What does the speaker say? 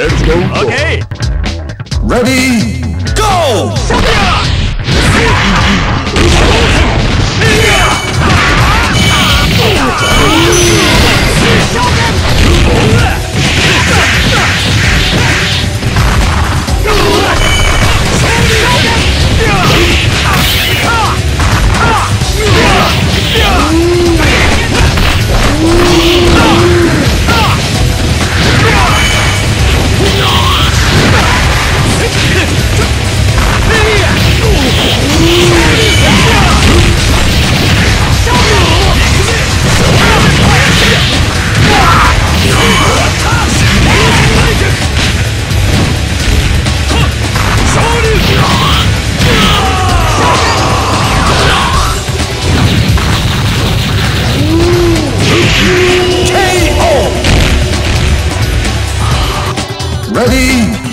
Let's go. Okay. Ready, go! Ready?